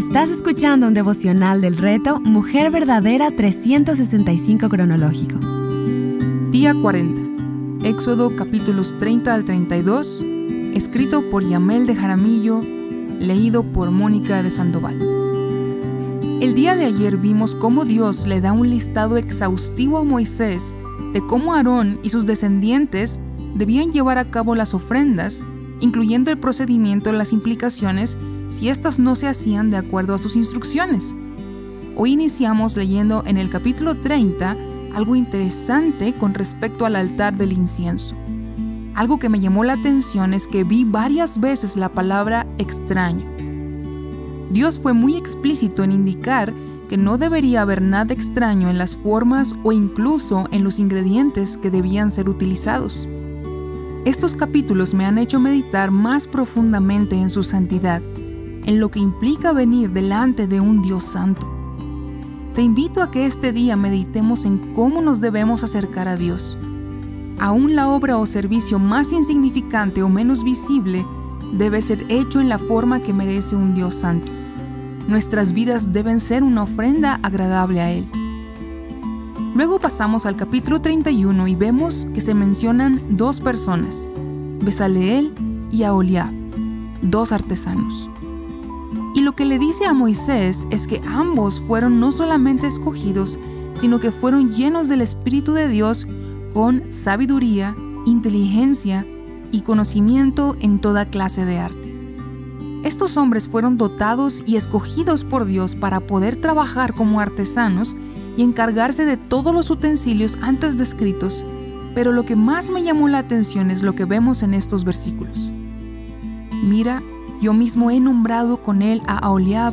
Estás escuchando un devocional del reto Mujer Verdadera 365 cronológico. Día 40. Éxodo capítulos 30 al 32, escrito por Yamel de Jaramillo, leído por Mónica de Sandoval. El día de ayer vimos cómo Dios le da un listado exhaustivo a Moisés de cómo Aarón y sus descendientes debían llevar a cabo las ofrendas, incluyendo el procedimiento las implicaciones si éstas no se hacían de acuerdo a sus instrucciones. Hoy iniciamos leyendo en el capítulo 30 algo interesante con respecto al altar del incienso. Algo que me llamó la atención es que vi varias veces la palabra extraño. Dios fue muy explícito en indicar que no debería haber nada extraño en las formas o incluso en los ingredientes que debían ser utilizados. Estos capítulos me han hecho meditar más profundamente en su santidad en lo que implica venir delante de un Dios santo. Te invito a que este día meditemos en cómo nos debemos acercar a Dios. Aún la obra o servicio más insignificante o menos visible debe ser hecho en la forma que merece un Dios santo. Nuestras vidas deben ser una ofrenda agradable a Él. Luego pasamos al capítulo 31 y vemos que se mencionan dos personas, Besaleel y Aholiab, dos artesanos. Y lo que le dice a Moisés es que ambos fueron no solamente escogidos, sino que fueron llenos del Espíritu de Dios con sabiduría, inteligencia y conocimiento en toda clase de arte. Estos hombres fueron dotados y escogidos por Dios para poder trabajar como artesanos y encargarse de todos los utensilios antes descritos, pero lo que más me llamó la atención es lo que vemos en estos versículos. Mira yo mismo he nombrado con él a Aholiab,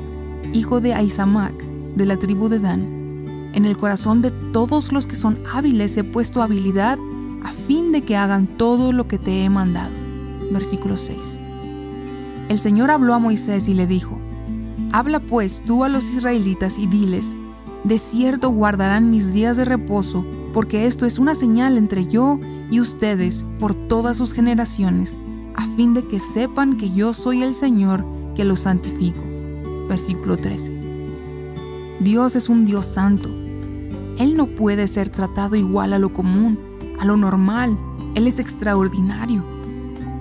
hijo de Aisamac, de la tribu de Dan. En el corazón de todos los que son hábiles he puesto habilidad a fin de que hagan todo lo que te he mandado. Versículo 6. El Señor habló a Moisés y le dijo, Habla pues tú a los israelitas y diles, De cierto guardarán mis días de reposo, porque esto es una señal entre yo y ustedes por todas sus generaciones a fin de que sepan que yo soy el Señor que los santifico. Versículo 13. Dios es un Dios santo. Él no puede ser tratado igual a lo común, a lo normal. Él es extraordinario.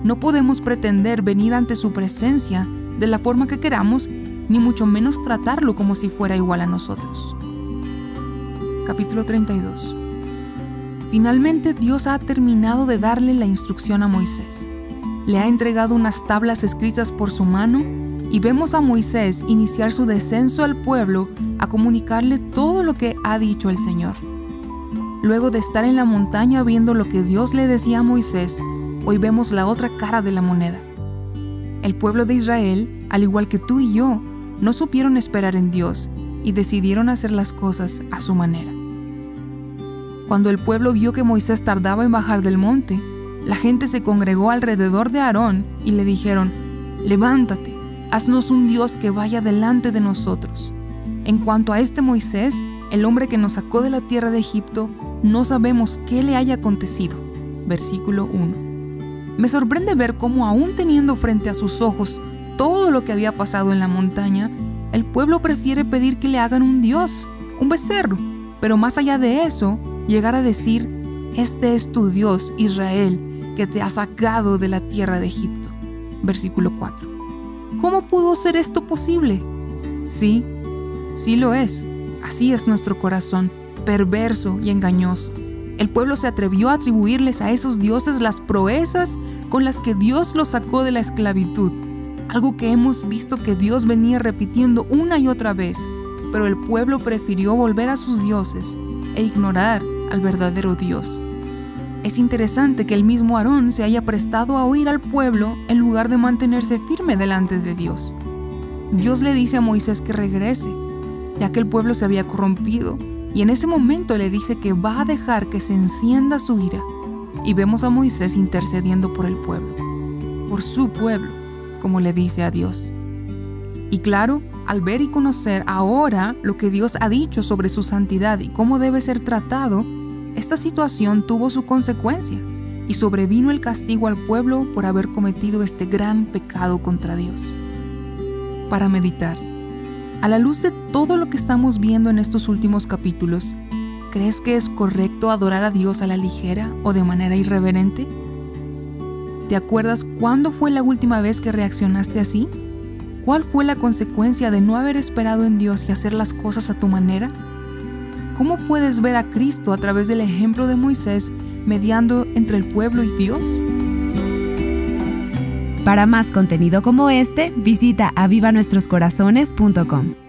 No podemos pretender venir ante su presencia de la forma que queramos, ni mucho menos tratarlo como si fuera igual a nosotros. Capítulo 32. Finalmente Dios ha terminado de darle la instrucción a Moisés le ha entregado unas tablas escritas por su mano y vemos a Moisés iniciar su descenso al pueblo a comunicarle todo lo que ha dicho el Señor. Luego de estar en la montaña viendo lo que Dios le decía a Moisés, hoy vemos la otra cara de la moneda. El pueblo de Israel, al igual que tú y yo, no supieron esperar en Dios y decidieron hacer las cosas a su manera. Cuando el pueblo vio que Moisés tardaba en bajar del monte, la gente se congregó alrededor de Aarón y le dijeron, levántate, haznos un Dios que vaya delante de nosotros. En cuanto a este Moisés, el hombre que nos sacó de la tierra de Egipto, no sabemos qué le haya acontecido. Versículo 1. Me sorprende ver cómo aún teniendo frente a sus ojos todo lo que había pasado en la montaña, el pueblo prefiere pedir que le hagan un Dios, un becerro, pero más allá de eso, llegar a decir, este es tu Dios, Israel, que te ha sacado de la tierra de Egipto. Versículo 4. ¿Cómo pudo ser esto posible? Sí, sí lo es. Así es nuestro corazón, perverso y engañoso. El pueblo se atrevió a atribuirles a esos dioses las proezas con las que Dios los sacó de la esclavitud, algo que hemos visto que Dios venía repitiendo una y otra vez, pero el pueblo prefirió volver a sus dioses e ignorar al verdadero Dios. Es interesante que el mismo Aarón se haya prestado a oír al pueblo en lugar de mantenerse firme delante de Dios. Dios le dice a Moisés que regrese, ya que el pueblo se había corrompido, y en ese momento le dice que va a dejar que se encienda su ira. Y vemos a Moisés intercediendo por el pueblo, por su pueblo, como le dice a Dios. Y claro, al ver y conocer ahora lo que Dios ha dicho sobre su santidad y cómo debe ser tratado, esta situación tuvo su consecuencia y sobrevino el castigo al pueblo por haber cometido este gran pecado contra Dios. Para meditar, A la luz de todo lo que estamos viendo en estos últimos capítulos, ¿crees que es correcto adorar a Dios a la ligera o de manera irreverente? ¿Te acuerdas cuándo fue la última vez que reaccionaste así? ¿Cuál fue la consecuencia de no haber esperado en Dios y hacer las cosas a tu manera? ¿Cómo puedes ver a Cristo a través del ejemplo de Moisés mediando entre el pueblo y Dios? Para más contenido como este, visita avivanuestroscorazones.com.